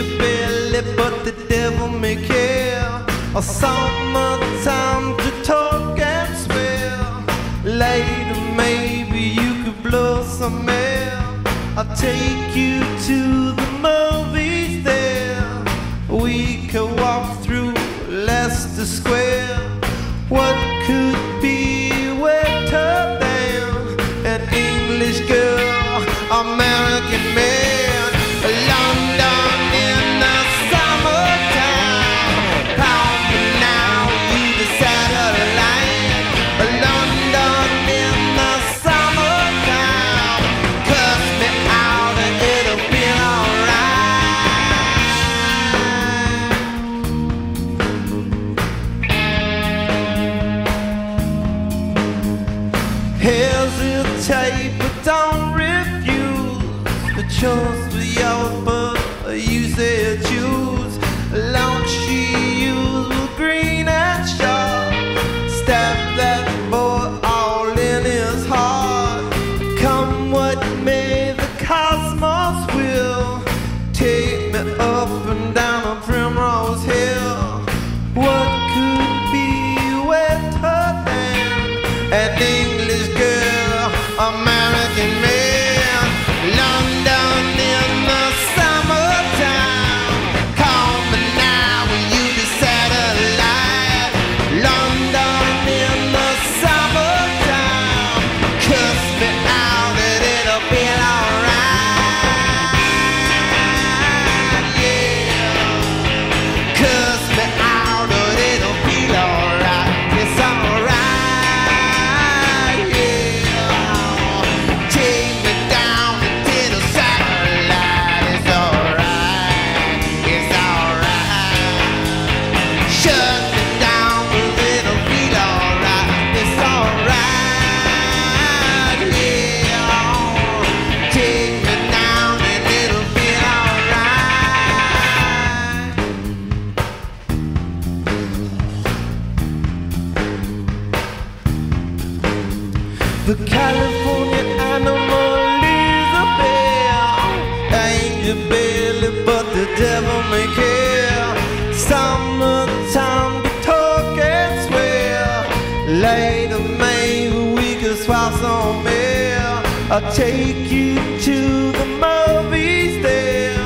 your belly, but the devil may care. A summertime to talk and swear. Later, maybe you could blow some air. I'll take you to the movies there. We could walk through Leicester Square. Hesitate, but don't refuse. The choice an English The California animal is a bear. Ain't a Billy, but the devil may care. Summertime to talk and swear. Later, maybe we can swap some air. I'll take you to the movies there.